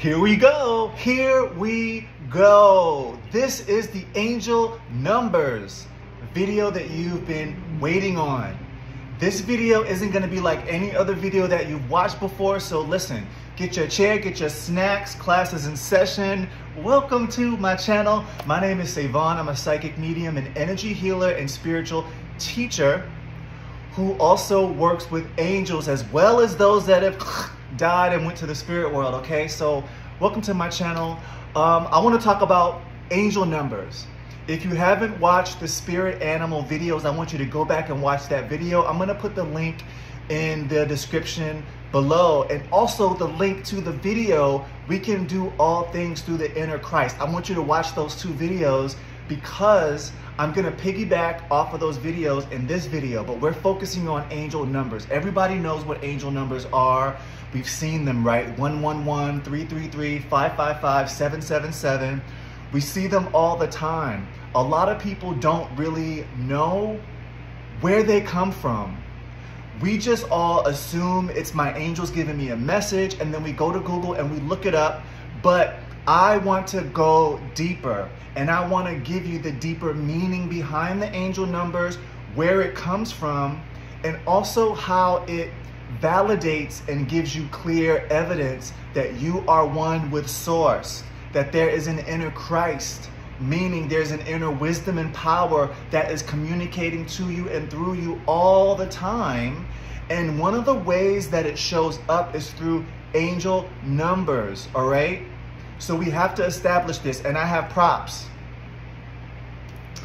Here we go. Here we go. This is the angel numbers video that you've been waiting on. This video isn't gonna be like any other video that you've watched before, so listen, get your chair, get your snacks, classes in session. Welcome to my channel. My name is Savonn. I'm a psychic medium, an energy healer, and spiritual teacher who also works with angels as well as those that have died and went to the spirit world, okay? So welcome to my channel. Um, I wanna talk about angel numbers. If you haven't watched the spirit animal videos, I want you to go back and watch that video. I'm gonna put the link in the description below and also the link to the video, We Can Do All Things Through the Inner Christ. I want you to watch those two videos because I'm gonna piggyback off of those videos in this video, but we're focusing on angel numbers. Everybody knows what angel numbers are. We've seen them, right? 111, 333, 555, 777. We see them all the time. A lot of people don't really know where they come from. We just all assume it's my angels giving me a message, and then we go to Google and we look it up, but I want to go deeper and I want to give you the deeper meaning behind the angel numbers, where it comes from, and also how it validates and gives you clear evidence that you are one with Source, that there is an inner Christ, meaning there's an inner wisdom and power that is communicating to you and through you all the time. And one of the ways that it shows up is through angel numbers, all right? So we have to establish this, and I have props.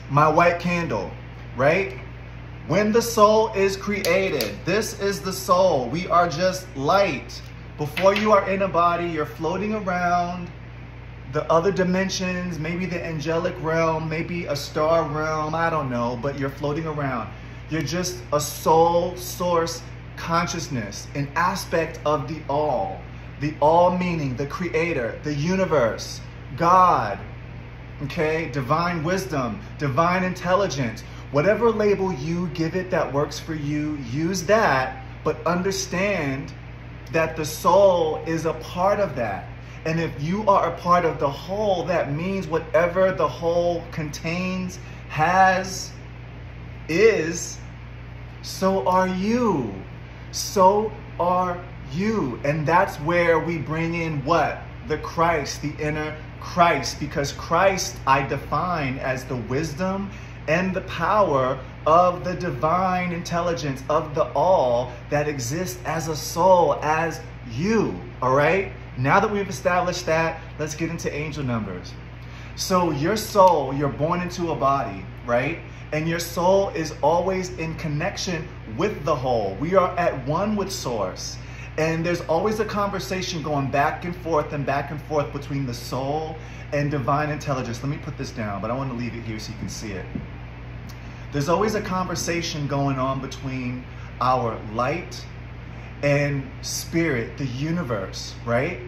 My white candle, right? When the soul is created, this is the soul. We are just light. Before you are in a body, you're floating around the other dimensions, maybe the angelic realm, maybe a star realm, I don't know, but you're floating around. You're just a soul source consciousness, an aspect of the all the all meaning, the creator, the universe, God, okay, divine wisdom, divine intelligence, whatever label you give it that works for you, use that, but understand that the soul is a part of that. And if you are a part of the whole, that means whatever the whole contains, has, is, so are you. So are you. And that's where we bring in what? The Christ, the inner Christ, because Christ I define as the wisdom and the power of the divine intelligence of the all that exists as a soul, as you. All right? Now that we've established that, let's get into angel numbers. So, your soul, you're born into a body, right? And your soul is always in connection with the whole. We are at one with Source. And there's always a conversation going back and forth and back and forth between the soul and divine intelligence. Let me put this down, but I want to leave it here so you can see it. There's always a conversation going on between our light and spirit, the universe, right?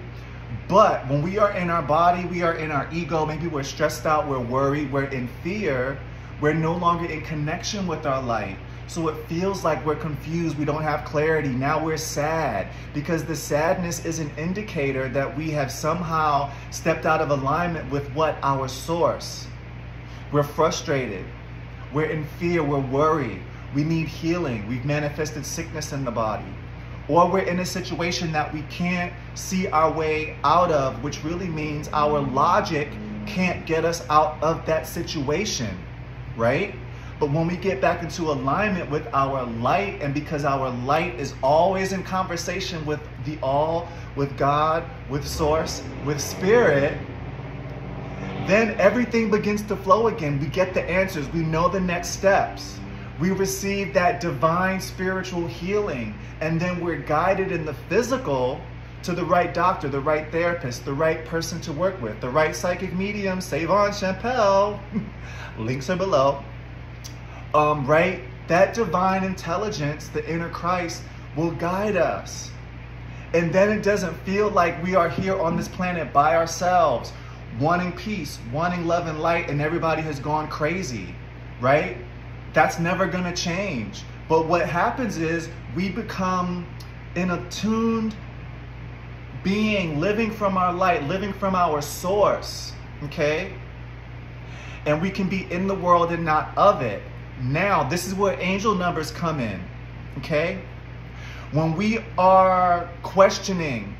But when we are in our body, we are in our ego, maybe we're stressed out, we're worried, we're in fear, we're no longer in connection with our light. So it feels like we're confused, we don't have clarity. Now we're sad because the sadness is an indicator that we have somehow stepped out of alignment with what our source. We're frustrated, we're in fear, we're worried, we need healing, we've manifested sickness in the body. Or we're in a situation that we can't see our way out of, which really means our logic can't get us out of that situation, right? But when we get back into alignment with our light, and because our light is always in conversation with the all, with God, with Source, with Spirit, then everything begins to flow again. We get the answers, we know the next steps. We receive that divine spiritual healing, and then we're guided in the physical to the right doctor, the right therapist, the right person to work with, the right psychic medium, Savonn Champelle. Links are below um, right? That divine intelligence, the inner Christ, will guide us. And then it doesn't feel like we are here on this planet by ourselves, wanting peace, wanting love and light, and everybody has gone crazy, right? That's never gonna change. But what happens is we become an attuned being, living from our light, living from our source, okay? And we can be in the world and not of it. Now, this is where angel numbers come in, okay? When we are questioning,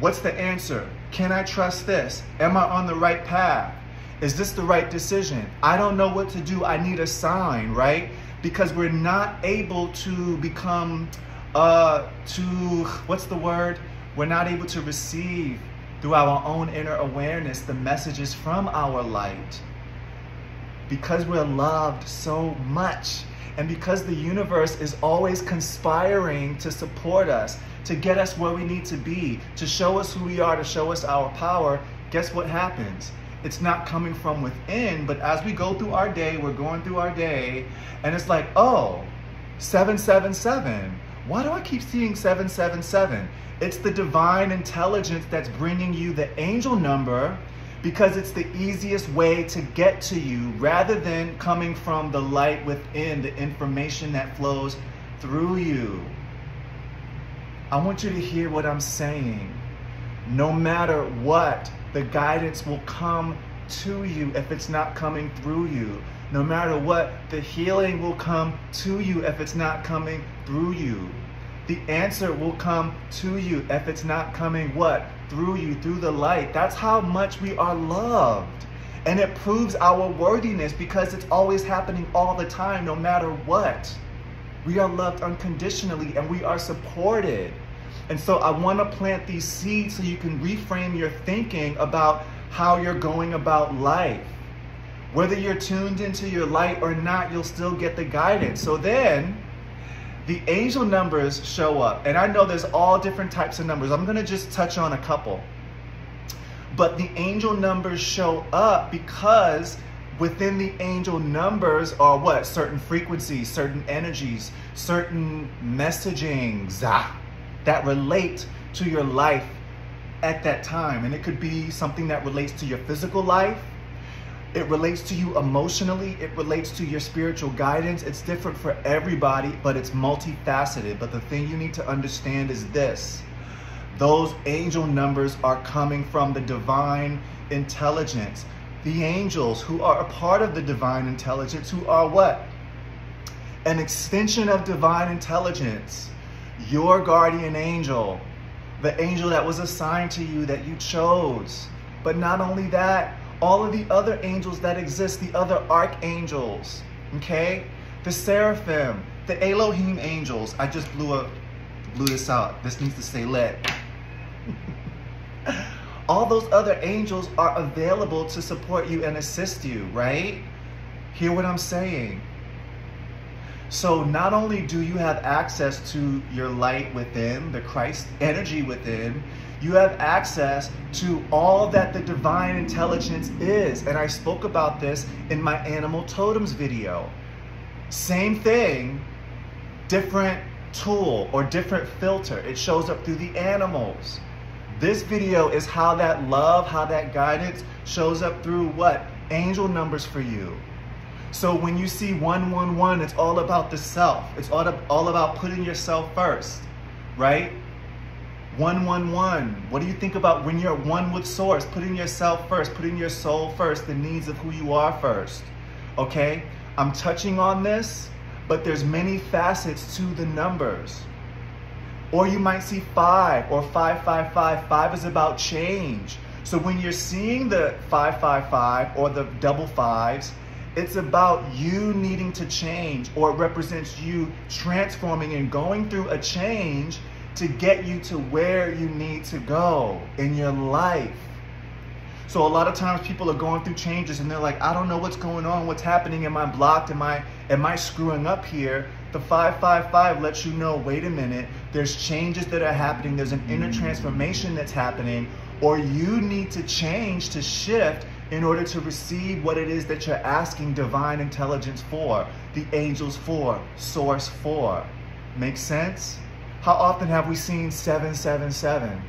what's the answer? Can I trust this? Am I on the right path? Is this the right decision? I don't know what to do. I need a sign, right? Because we're not able to become, uh, to, what's the word? We're not able to receive through our own inner awareness the messages from our light. Because we're loved so much and because the universe is always conspiring to support us, to get us where we need to be, to show us who we are, to show us our power, guess what happens? It's not coming from within, but as we go through our day, we're going through our day, and it's like, oh, 777. Why do I keep seeing 777? It's the divine intelligence that's bringing you the angel number because it's the easiest way to get to you rather than coming from the light within, the information that flows through you. I want you to hear what I'm saying. No matter what, the guidance will come to you if it's not coming through you. No matter what, the healing will come to you if it's not coming through you. The answer will come to you if it's not coming what? Through you, through the light. That's how much we are loved. And it proves our worthiness because it's always happening all the time, no matter what. We are loved unconditionally and we are supported. And so I want to plant these seeds so you can reframe your thinking about how you're going about life. Whether you're tuned into your light or not, you'll still get the guidance. So then, the angel numbers show up. And I know there's all different types of numbers. I'm going to just touch on a couple. But the angel numbers show up because within the angel numbers are what? Certain frequencies, certain energies, certain messagings ah, that relate to your life at that time. And it could be something that relates to your physical life, it relates to you emotionally. It relates to your spiritual guidance. It's different for everybody, but it's multifaceted. But the thing you need to understand is this. Those angel numbers are coming from the divine intelligence. The angels who are a part of the divine intelligence, who are what? An extension of divine intelligence. Your guardian angel, the angel that was assigned to you that you chose. But not only that, all of the other angels that exist, the other archangels, okay? The seraphim, the Elohim angels. I just blew a blew this out. This needs to stay lit. all those other angels are available to support you and assist you, right? Hear what I'm saying. So not only do you have access to your light within, the Christ energy within, you have access to all that the divine intelligence is. And I spoke about this in my animal totems video. Same thing, different tool or different filter. It shows up through the animals. This video is how that love, how that guidance shows up through what? Angel numbers for you. So when you see 111, it's all about the self. It's all, all about putting yourself first, right? 111, what do you think about when you're one with source, putting yourself first, putting your soul first, the needs of who you are first, okay? I'm touching on this, but there's many facets to the numbers. Or you might see five or 555. Five is about change. So when you're seeing the 555 or the double fives, it's about you needing to change or it represents you transforming and going through a change to get you to where you need to go in your life. So a lot of times people are going through changes and they're like, I don't know what's going on, what's happening, am I blocked, am I, am I screwing up here? The 555 lets you know, wait a minute, there's changes that are happening, there's an inner transformation that's happening, or you need to change to shift in order to receive what it is that you're asking divine intelligence for, the angels for, source for. Make sense? How often have we seen 777?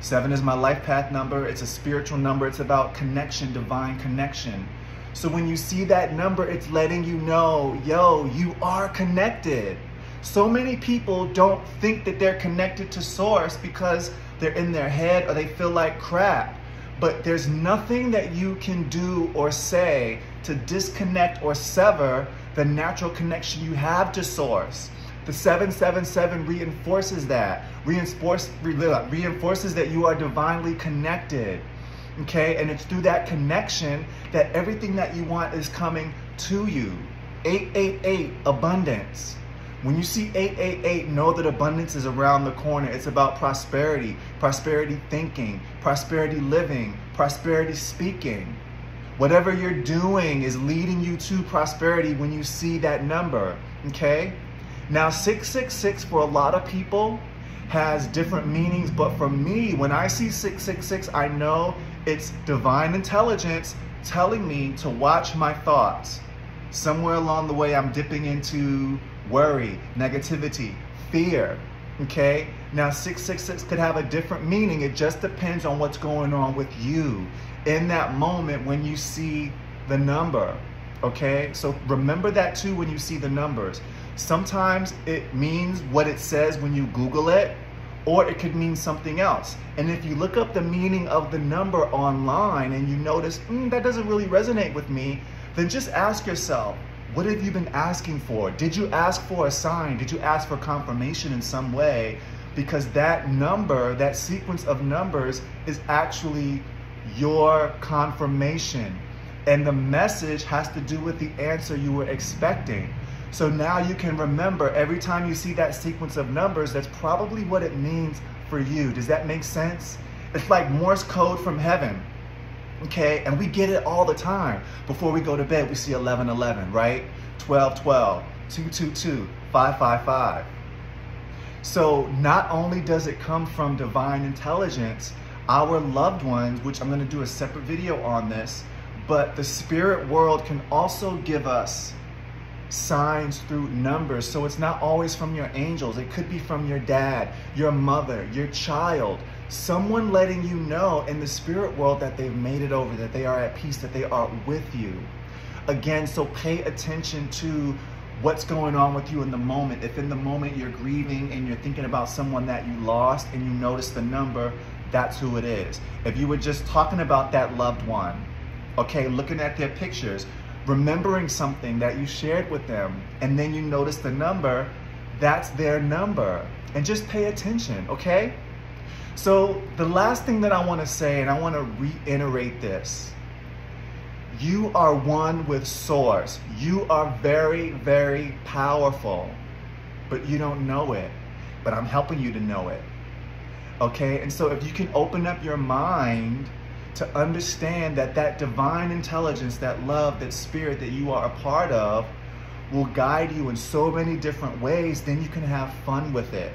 Seven is my life path number. It's a spiritual number. It's about connection, divine connection. So when you see that number, it's letting you know, yo, you are connected. So many people don't think that they're connected to source because they're in their head or they feel like crap. But there's nothing that you can do or say to disconnect or sever the natural connection you have to source. The 777 reinforces that, reinforce, reinforces that you are divinely connected. Okay, and it's through that connection that everything that you want is coming to you. 888 abundance. When you see 888, know that abundance is around the corner. It's about prosperity, prosperity thinking, prosperity living, prosperity speaking. Whatever you're doing is leading you to prosperity when you see that number, okay? Now, 666 for a lot of people has different meanings, but for me, when I see 666, I know it's divine intelligence telling me to watch my thoughts. Somewhere along the way, I'm dipping into worry, negativity, fear. Okay? Now, 666 could have a different meaning. It just depends on what's going on with you in that moment when you see the number. Okay? So remember that too when you see the numbers. Sometimes it means what it says when you Google it, or it could mean something else. And if you look up the meaning of the number online and you notice, mm, that doesn't really resonate with me, then just ask yourself, what have you been asking for? Did you ask for a sign? Did you ask for confirmation in some way? Because that number, that sequence of numbers is actually your confirmation. And the message has to do with the answer you were expecting. So now you can remember every time you see that sequence of numbers, that's probably what it means for you. Does that make sense? It's like Morse code from heaven okay? And we get it all the time. Before we go to bed, we see 1111, right? 1212, 222, 555. So not only does it come from divine intelligence, our loved ones, which I'm gonna do a separate video on this, but the spirit world can also give us signs through numbers. So it's not always from your angels. It could be from your dad, your mother, your child, someone letting you know in the spirit world that they've made it over, that they are at peace, that they are with you. Again, so pay attention to what's going on with you in the moment. If in the moment you're grieving and you're thinking about someone that you lost and you notice the number, that's who it is. If you were just talking about that loved one, okay, looking at their pictures, remembering something that you shared with them, and then you notice the number, that's their number. And just pay attention, okay? So, the last thing that I want to say, and I want to reiterate this you are one with Source. You are very, very powerful, but you don't know it. But I'm helping you to know it. Okay? And so, if you can open up your mind, to understand that that divine intelligence, that love, that spirit that you are a part of will guide you in so many different ways, then you can have fun with it.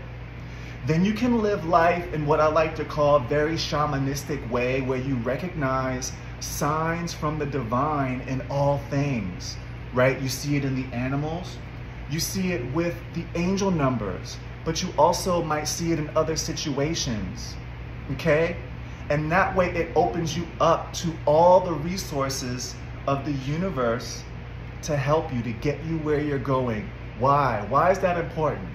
Then you can live life in what I like to call a very shamanistic way where you recognize signs from the divine in all things, right? You see it in the animals, you see it with the angel numbers, but you also might see it in other situations, okay? And that way it opens you up to all the resources of the universe to help you, to get you where you're going. Why? Why is that important?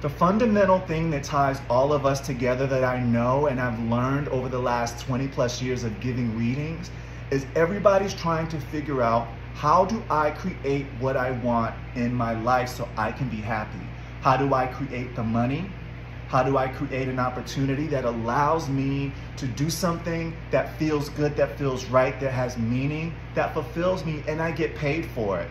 The fundamental thing that ties all of us together that I know and I've learned over the last 20 plus years of giving readings is everybody's trying to figure out how do I create what I want in my life so I can be happy? How do I create the money? How do I create an opportunity that allows me to do something that feels good, that feels right, that has meaning, that fulfills me, and I get paid for it?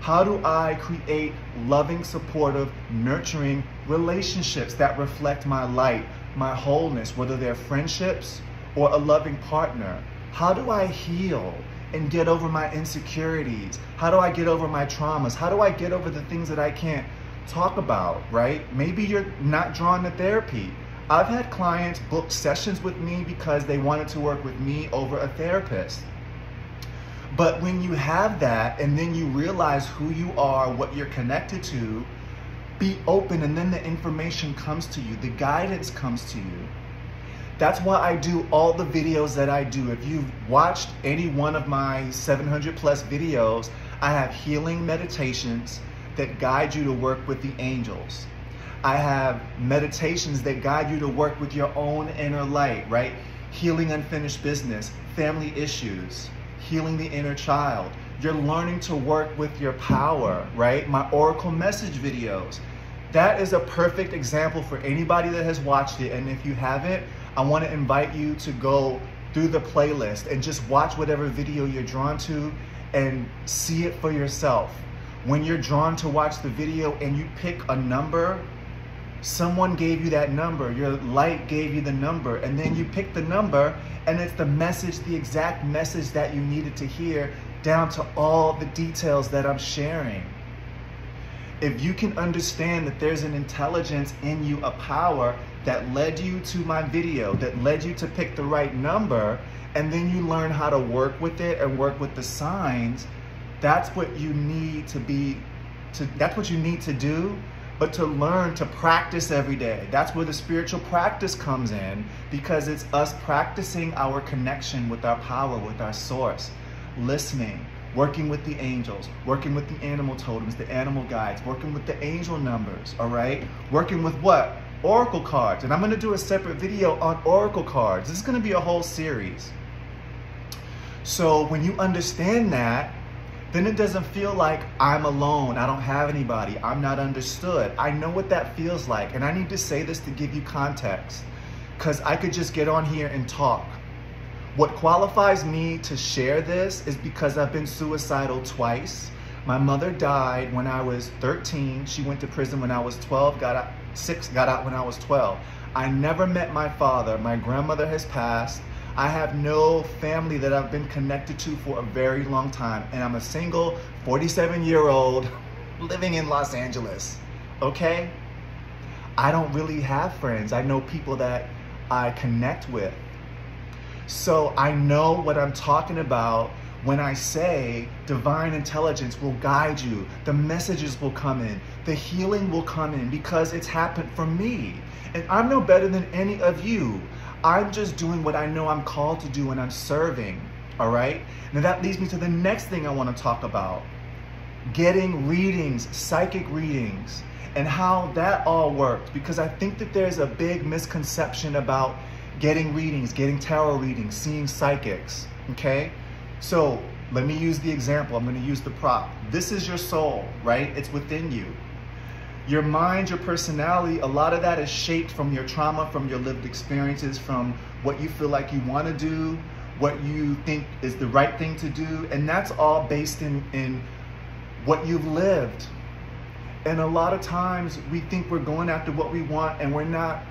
How do I create loving, supportive, nurturing relationships that reflect my light, my wholeness, whether they're friendships or a loving partner? How do I heal and get over my insecurities? How do I get over my traumas? How do I get over the things that I can't talk about, right? Maybe you're not drawn to therapy. I've had clients book sessions with me because they wanted to work with me over a therapist. But when you have that and then you realize who you are, what you're connected to, be open and then the information comes to you, the guidance comes to you. That's why I do all the videos that I do. If you've watched any one of my 700 plus videos, I have healing meditations that guide you to work with the angels. I have meditations that guide you to work with your own inner light, right? Healing unfinished business, family issues, healing the inner child. You're learning to work with your power, right? My Oracle message videos. That is a perfect example for anybody that has watched it. And if you haven't, I want to invite you to go through the playlist and just watch whatever video you're drawn to and see it for yourself. When you're drawn to watch the video and you pick a number someone gave you that number, your light gave you the number, and then you pick the number, and it's the message, the exact message that you needed to hear, down to all the details that I'm sharing. If you can understand that there's an intelligence in you, a power that led you to my video, that led you to pick the right number, and then you learn how to work with it and work with the signs, that's what you need to be, to, that's what you need to do but to learn to practice every day. That's where the spiritual practice comes in because it's us practicing our connection with our power, with our source, listening, working with the angels, working with the animal totems, the animal guides, working with the angel numbers, all right? Working with what? Oracle cards. And I'm gonna do a separate video on Oracle cards. This is gonna be a whole series. So when you understand that, then it doesn't feel like I'm alone. I don't have anybody. I'm not understood. I know what that feels like. And I need to say this to give you context because I could just get on here and talk. What qualifies me to share this is because I've been suicidal twice. My mother died when I was 13. She went to prison when I was 12, got out, six, got out when I was 12. I never met my father. My grandmother has passed. I have no family that I've been connected to for a very long time. And I'm a single 47 year old living in Los Angeles. Okay? I don't really have friends. I know people that I connect with. So I know what I'm talking about when I say divine intelligence will guide you, the messages will come in, the healing will come in because it's happened for me. And I'm no better than any of you. I'm just doing what I know I'm called to do and I'm serving. All right. Now that leads me to the next thing I want to talk about getting readings, psychic readings, and how that all works. Because I think that there's a big misconception about getting readings, getting tarot readings, seeing psychics. Okay. So let me use the example. I'm going to use the prop. This is your soul, right? It's within you your mind, your personality, a lot of that is shaped from your trauma, from your lived experiences, from what you feel like you want to do, what you think is the right thing to do. And that's all based in, in what you've lived. And a lot of times we think we're going after what we want and we're not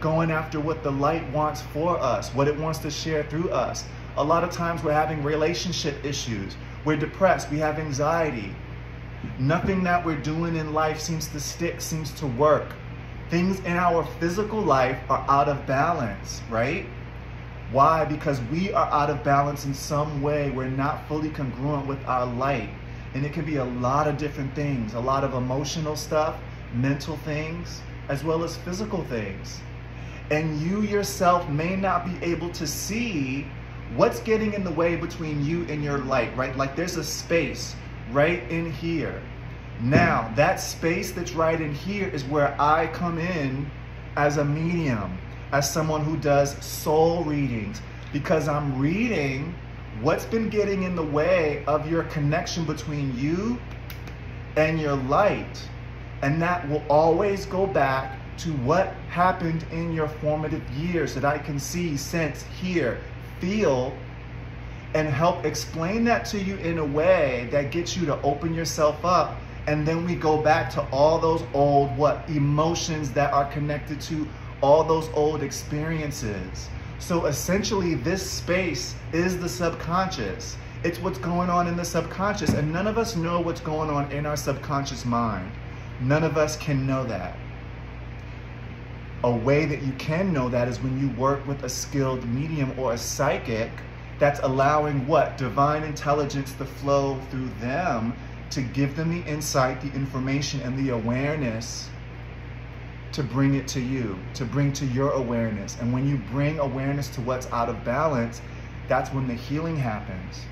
going after what the light wants for us, what it wants to share through us. A lot of times we're having relationship issues. We're depressed. We have anxiety. Nothing that we're doing in life seems to stick, seems to work. Things in our physical life are out of balance, right? Why? Because we are out of balance in some way. We're not fully congruent with our light. And it can be a lot of different things, a lot of emotional stuff, mental things, as well as physical things. And you yourself may not be able to see what's getting in the way between you and your light, right? Like there's a space right in here. Now, that space that's right in here is where I come in as a medium, as someone who does soul readings, because I'm reading what's been getting in the way of your connection between you and your light. And that will always go back to what happened in your formative years that I can see, sense, hear, feel, and help explain that to you in a way that gets you to open yourself up. And then we go back to all those old, what, emotions that are connected to all those old experiences. So essentially, this space is the subconscious. It's what's going on in the subconscious, and none of us know what's going on in our subconscious mind. None of us can know that. A way that you can know that is when you work with a skilled medium or a psychic that's allowing what? Divine intelligence to flow through them to give them the insight, the information, and the awareness to bring it to you, to bring to your awareness. And when you bring awareness to what's out of balance, that's when the healing happens.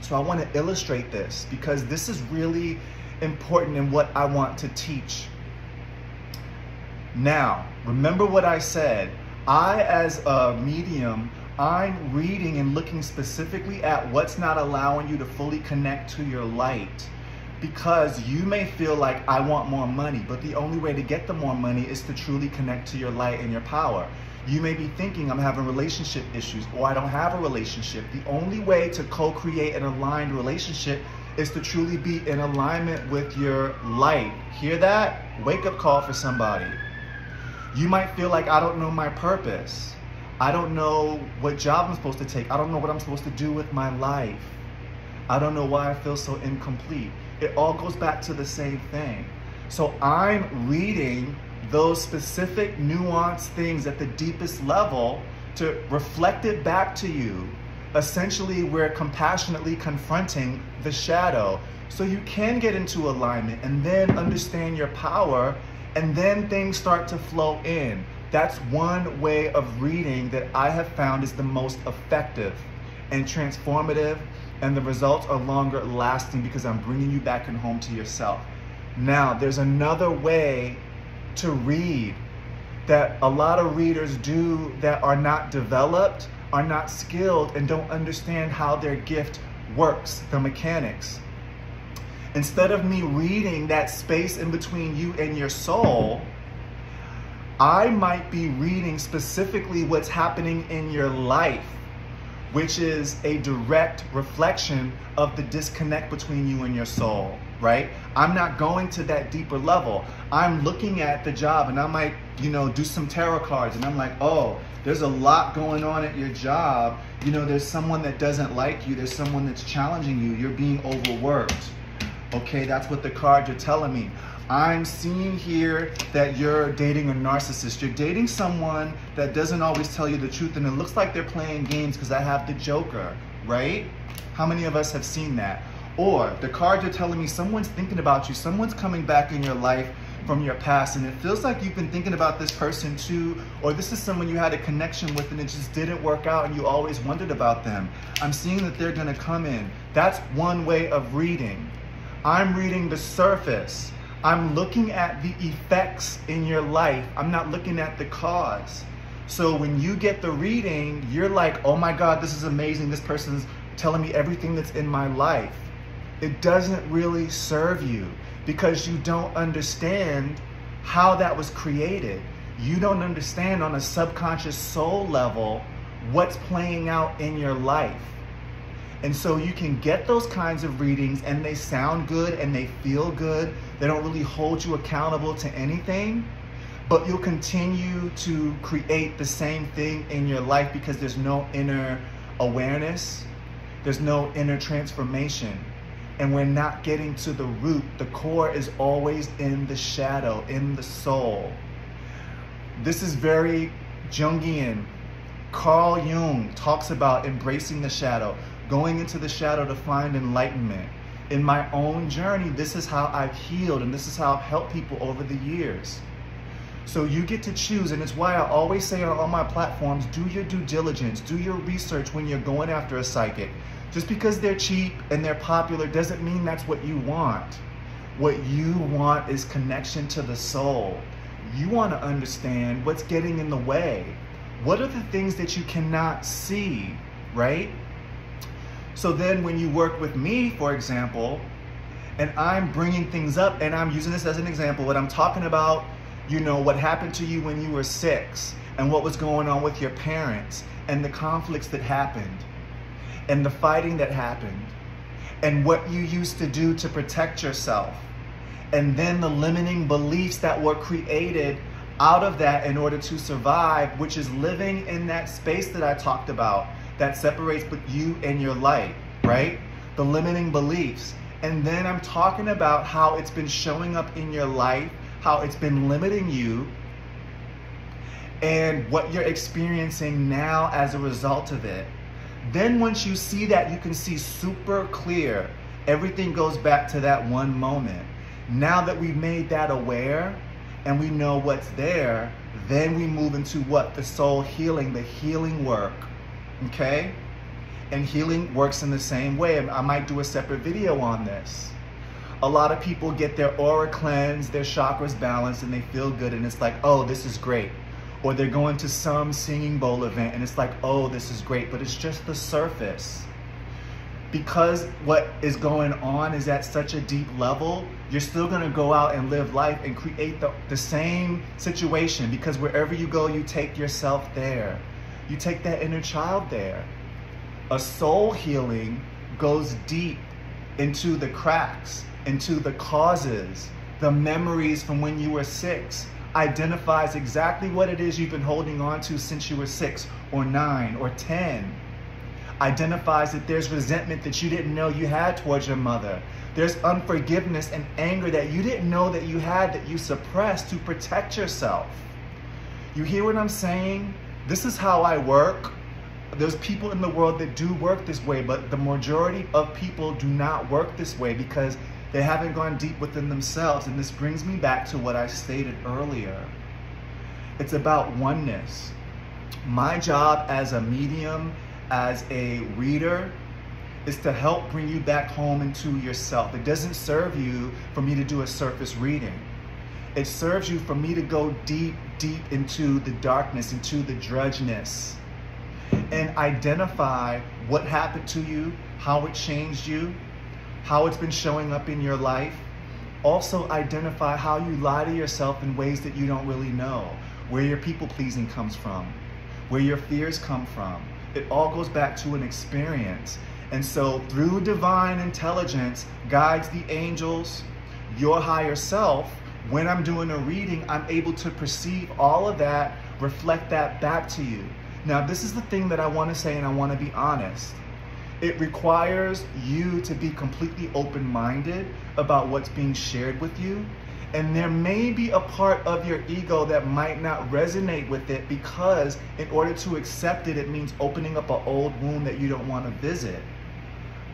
So I want to illustrate this because this is really important in what I want to teach. Now, remember what I said. I, as a medium, I'm reading and looking specifically at what's not allowing you to fully connect to your light. Because you may feel like I want more money, but the only way to get the more money is to truly connect to your light and your power. You may be thinking I'm having relationship issues or I don't have a relationship. The only way to co-create an aligned relationship is to truly be in alignment with your light. Hear that? Wake up call for somebody. You might feel like I don't know my purpose. I don't know what job I'm supposed to take. I don't know what I'm supposed to do with my life. I don't know why I feel so incomplete. It all goes back to the same thing. So I'm reading those specific nuanced things at the deepest level to reflect it back to you. Essentially, we're compassionately confronting the shadow so you can get into alignment and then understand your power and then things start to flow in. That's one way of reading that I have found is the most effective and transformative, and the results are longer lasting because I'm bringing you back and home to yourself. Now, there's another way to read that a lot of readers do that are not developed, are not skilled, and don't understand how their gift works, the mechanics. Instead of me reading that space in between you and your soul, I might be reading specifically what's happening in your life, which is a direct reflection of the disconnect between you and your soul, right? I'm not going to that deeper level. I'm looking at the job and I might, you know, do some tarot cards and I'm like, oh, there's a lot going on at your job. You know, there's someone that doesn't like you. There's someone that's challenging you. You're being overworked. Okay, that's what the cards are telling me. I'm seeing here that you're dating a narcissist. You're dating someone that doesn't always tell you the truth and it looks like they're playing games because I have the Joker, right? How many of us have seen that? Or the cards are telling me someone's thinking about you, someone's coming back in your life from your past and it feels like you've been thinking about this person too or this is someone you had a connection with and it just didn't work out and you always wondered about them. I'm seeing that they're gonna come in. That's one way of reading. I'm reading the surface. I'm looking at the effects in your life. I'm not looking at the cause. So when you get the reading, you're like, oh my God, this is amazing. This person's telling me everything that's in my life. It doesn't really serve you because you don't understand how that was created. You don't understand on a subconscious soul level what's playing out in your life. And so you can get those kinds of readings and they sound good and they feel good. They don't really hold you accountable to anything, but you'll continue to create the same thing in your life because there's no inner awareness, there's no inner transformation. And we're not getting to the root. The core is always in the shadow, in the soul. This is very Jungian. Carl Jung talks about embracing the shadow going into the shadow to find enlightenment. In my own journey, this is how I've healed and this is how I've helped people over the years. So you get to choose, and it's why I always say on all my platforms, do your due diligence, do your research when you're going after a psychic. Just because they're cheap and they're popular doesn't mean that's what you want. What you want is connection to the soul. You want to understand what's getting in the way. What are the things that you cannot see, right? So then when you work with me, for example, and I'm bringing things up and I'm using this as an example, what I'm talking about, you know, what happened to you when you were six and what was going on with your parents and the conflicts that happened and the fighting that happened and what you used to do to protect yourself and then the limiting beliefs that were created out of that in order to survive, which is living in that space that I talked about that separates but you and your light, right? The limiting beliefs. And then I'm talking about how it's been showing up in your life, how it's been limiting you, and what you're experiencing now as a result of it. Then once you see that, you can see super clear. Everything goes back to that one moment. Now that we've made that aware and we know what's there, then we move into what? The soul healing, the healing work okay? And healing works in the same way. I might do a separate video on this. a lot of people get their aura cleansed, their chakras balanced, and they feel good, and it's like, oh, this is great. Or they're going to some singing bowl event, and it's like, oh, this is great, but it's just the surface. Because what is going on is at such a deep level, you're still gonna go out and live life and create the, the same situation because wherever you go, you take yourself there. You take that inner child there. A soul healing goes deep into the cracks into the causes, the memories from when you were six, identifies exactly what it is you've been holding on to since you were six or nine or 10. Identifies that there's resentment that you didn't know you had towards your mother. There's unforgiveness and anger that you didn't know that you had that you suppressed to protect yourself. You hear what I'm saying? This is how I work. There's people in the world that do work this way, but the majority of people do not work this way because they haven't gone deep within themselves. And this brings me back to what I stated earlier. It's about oneness. My job as a medium, as a reader, is to help bring you back home into yourself. It doesn't serve you for me to do a surface reading. It serves you for me to go deep, deep into the darkness, into the drudgeness, and identify what happened to you, how it changed you, how it's been showing up in your life. Also identify how you lie to yourself in ways that you don't really know, where your people pleasing comes from, where your fears come from. It all goes back to an experience. And so through divine intelligence guides the angels, your higher self, when I'm doing a reading, I'm able to perceive all of that, reflect that back to you. Now, this is the thing that I want to say, and I want to be honest. It requires you to be completely open minded about what's being shared with you. And there may be a part of your ego that might not resonate with it because, in order to accept it, it means opening up an old wound that you don't want to visit.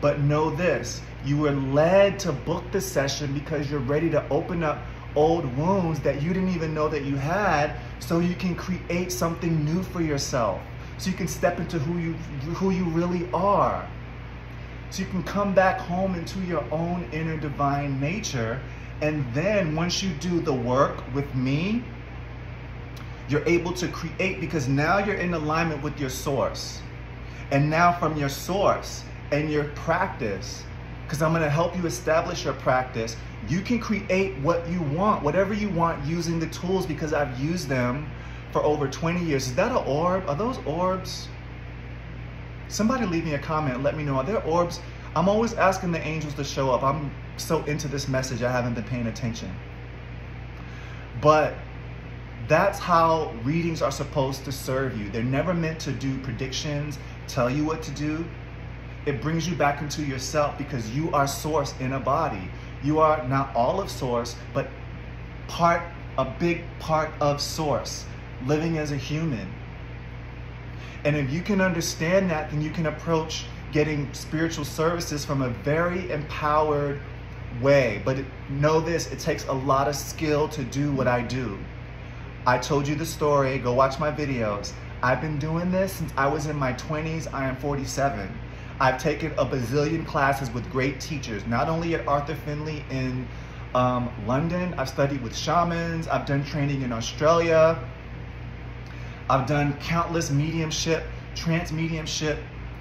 But know this you were led to book the session because you're ready to open up old wounds that you didn't even know that you had so you can create something new for yourself so you can step into who you who you really are so you can come back home into your own inner divine nature. And then once you do the work with me, you're able to create because now you're in alignment with your source. And now from your source and your practice, because I'm going to help you establish your practice, you can create what you want, whatever you want using the tools because I've used them for over 20 years. Is that an orb? Are those orbs? Somebody leave me a comment let me know, are there orbs? I'm always asking the angels to show up. I'm so into this message, I haven't been paying attention. But that's how readings are supposed to serve you. They're never meant to do predictions, tell you what to do. It brings you back into yourself because you are source in a body. You are not all of source, but part, a big part of source, living as a human. And if you can understand that, then you can approach getting spiritual services from a very empowered way. But know this, it takes a lot of skill to do what I do. I told you the story, go watch my videos. I've been doing this since I was in my 20s, I am 47. I've taken a bazillion classes with great teachers, not only at Arthur Findlay in um, London, I've studied with shamans, I've done training in Australia, I've done countless mediumship, trance mediumship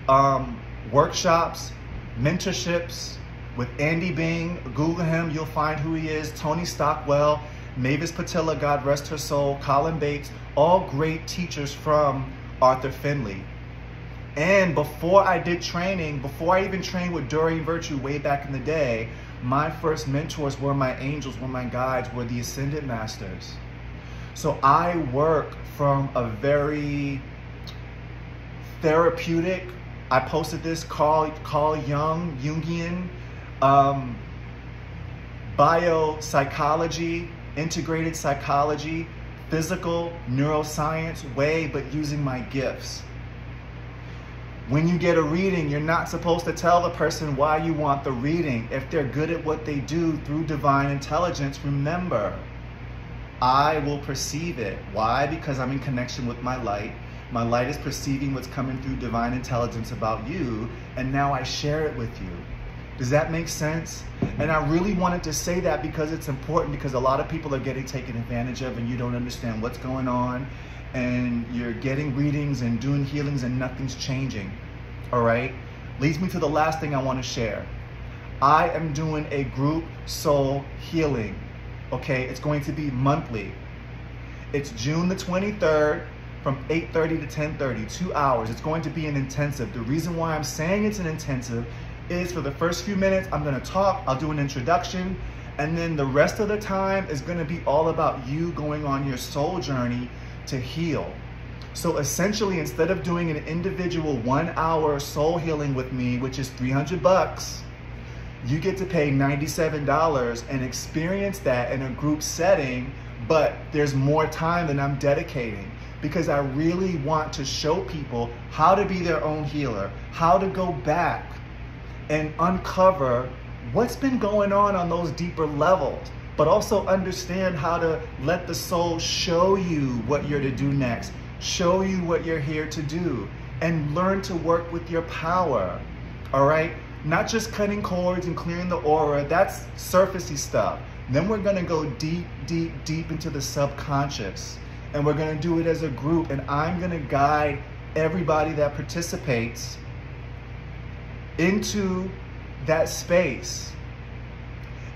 um, workshops, mentorships with Andy Byng. Google him, you'll find who he is. Tony Stockwell, Mavis Pittilla, God rest her soul, Colin Bates, all great teachers from Arthur Findlay. And before I did training, before I even trained with Doreen Virtue way back in the day, my first mentors were my angels, were my guides, were the Ascended Masters. So I work from a very therapeutic, I posted this, Carl, Carl Jung, Jungian, um, biopsychology, integrated psychology, physical, neuroscience way, but using my gifts. When you get a reading, you're not supposed to tell the person why you want the reading. If they're good at what they do through divine intelligence, remember, I will perceive it. Why? Because I'm in connection with my light. My light is perceiving what's coming through divine intelligence about you, and now I share it with you. Does that make sense? And I really wanted to say that because it's important because a lot of people are getting taken advantage of and you don't understand what's going on and you're getting readings and doing healings and nothing's changing. All right? Leads me to the last thing I want to share. I am doing a group soul healing. Okay? It's going to be monthly. It's June the 23rd from 8.30 to 10.30, two hours. It's going to be an intensive. The reason why I'm saying it's an intensive is for the first few minutes, I'm gonna talk, I'll do an introduction, and then the rest of the time is gonna be all about you going on your soul journey to heal. So essentially, instead of doing an individual one hour soul healing with me, which is 300 bucks, you get to pay $97 and experience that in a group setting, but there's more time than I'm dedicating because I really want to show people how to be their own healer, how to go back and uncover what's been going on on those deeper levels, but also understand how to let the soul show you what you're to do next, show you what you're here to do, and learn to work with your power. All right? Not just cutting cords and clearing the aura, that's surfacey stuff. Then we're gonna go deep, deep, deep into the subconscious. And we're gonna do it as a group, and I'm gonna guide everybody that participates into that space.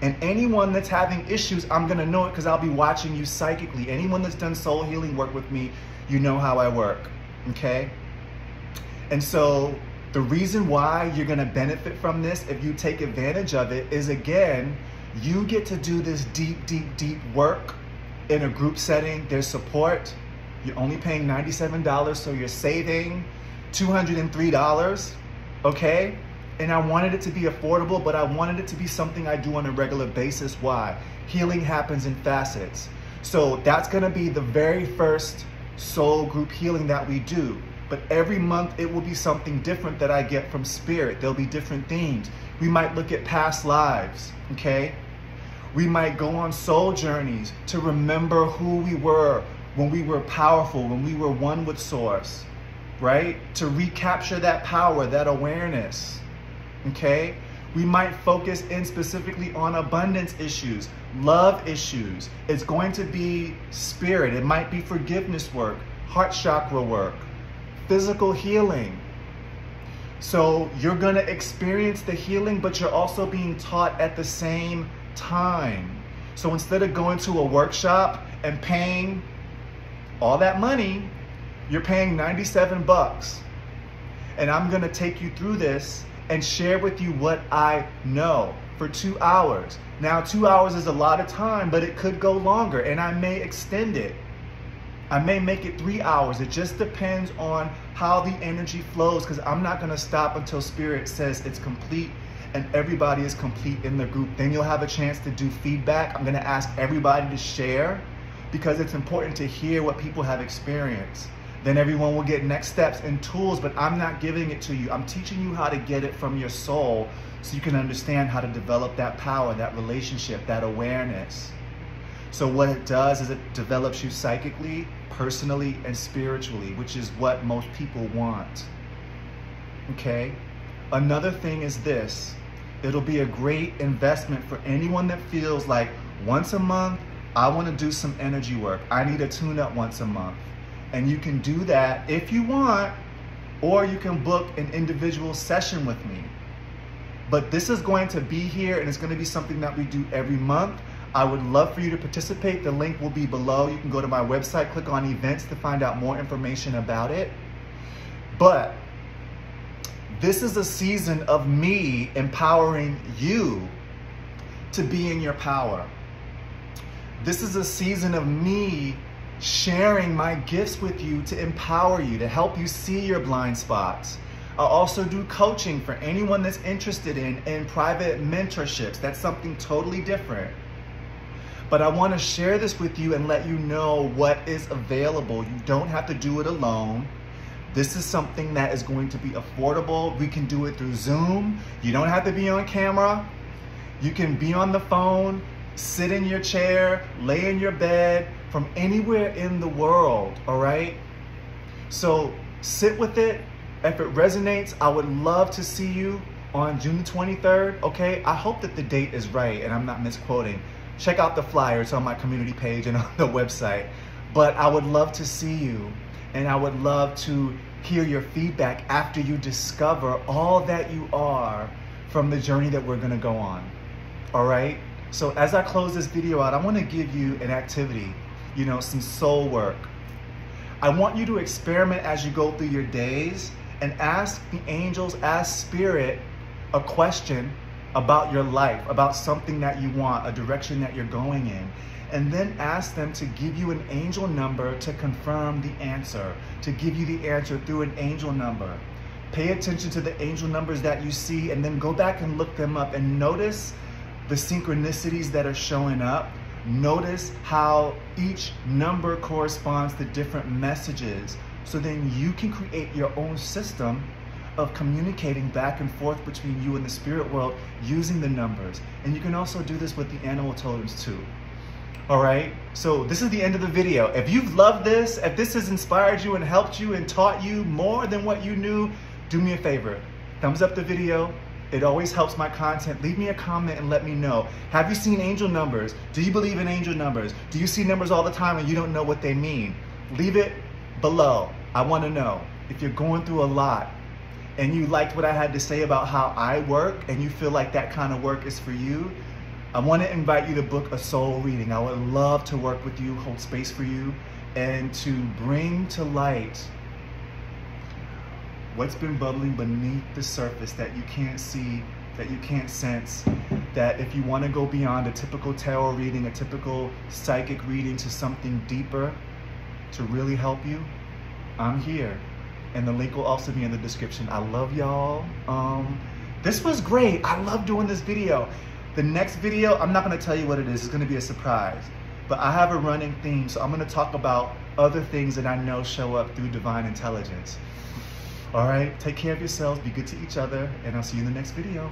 And anyone that's having issues, I'm gonna know it because I'll be watching you psychically. Anyone that's done soul healing work with me, you know how I work, okay? And so the reason why you're gonna benefit from this, if you take advantage of it, is again, you get to do this deep, deep, deep work in a group setting. There's support. You're only paying $97, so you're saving $203, okay? And I wanted it to be affordable, but I wanted it to be something I do on a regular basis. Why? Healing happens in facets. So that's gonna be the very first soul group healing that we do. But every month it will be something different that I get from spirit. There'll be different themes. We might look at past lives, okay? We might go on soul journeys to remember who we were when we were powerful, when we were one with source, right? To recapture that power, that awareness okay? We might focus in specifically on abundance issues, love issues. It's going to be spirit. It might be forgiveness work, heart chakra work, physical healing. So you're going to experience the healing, but you're also being taught at the same time. So instead of going to a workshop and paying all that money, you're paying 97 bucks. And I'm going to take you through this and share with you what I know for two hours. Now, two hours is a lot of time, but it could go longer and I may extend it. I may make it three hours. It just depends on how the energy flows because I'm not going to stop until Spirit says it's complete and everybody is complete in the group. Then you'll have a chance to do feedback. I'm going to ask everybody to share because it's important to hear what people have experienced. Then everyone will get next steps and tools, but I'm not giving it to you. I'm teaching you how to get it from your soul so you can understand how to develop that power, that relationship, that awareness. So what it does is it develops you psychically, personally, and spiritually, which is what most people want. Okay? Another thing is this. It'll be a great investment for anyone that feels like once a month, I want to do some energy work. I need a tune up once a month. And you can do that if you want, or you can book an individual session with me. But this is going to be here and it's going to be something that we do every month. I would love for you to participate. The link will be below. You can go to my website, click on events to find out more information about it. But this is a season of me empowering you to be in your power. This is a season of me sharing my gifts with you to empower you, to help you see your blind spots. I also do coaching for anyone that's interested in, in private mentorships. That's something totally different. But I want to share this with you and let you know what is available. You don't have to do it alone. This is something that is going to be affordable. We can do it through Zoom. You don't have to be on camera. You can be on the phone, sit in your chair, lay in your bed, from anywhere in the world, all right? So sit with it. If it resonates, I would love to see you. on June the 23rd, okay? I hope that the date is right and I'm not misquoting. Check out the flyers on my community page and on the website. But I would love to see you and I would love to hear your feedback after you discover all that you are from the journey that we're gonna go on. All right? So as I close this video out, I wanna give you an activity, you know, some soul work. I want you to experiment as you go through your days and ask the angels, ask spirit a question about your life, about something that you want, a direction that you're going in and then ask them to give you an angel number to confirm the answer, to give you the answer through an angel number. Pay attention to the angel numbers that you see and then go back and look them up and notice the synchronicities that are showing up. Notice how each number corresponds to different messages. So then you can create your own system of communicating back and forth between you and the spirit world using the numbers. And you can also do this with the animal totems too. All right, so this is the end of the video. If you've loved this, if this has inspired you and helped you and taught you more than what you knew, do me a favor. Thumbs up the video. It always helps my content. Leave me a comment and let me know. Have you seen angel numbers? Do you believe in angel numbers? Do you see numbers all the time and you don't know what they mean? Leave it below. I wanna know. If you're going through a lot and you liked what I had to say about how I work and you feel like that kind of work is for you, I want to invite you to book a soul reading. I would love to work with you, hold space for you, and to bring to light what's been bubbling beneath the surface that you can't see, that you can't sense. That if you want to go beyond a typical tarot reading, a typical psychic reading to something deeper to really help you, I'm here. And the link will also be in the description. I love y'all. Um, this was great. I love doing this video. The next video, I'm not gonna tell you what it is, it's gonna be a surprise. But I have a running theme, so I'm gonna talk about other things that I know show up through divine intelligence. All right, take care of yourselves, be good to each other, and I'll see you in the next video.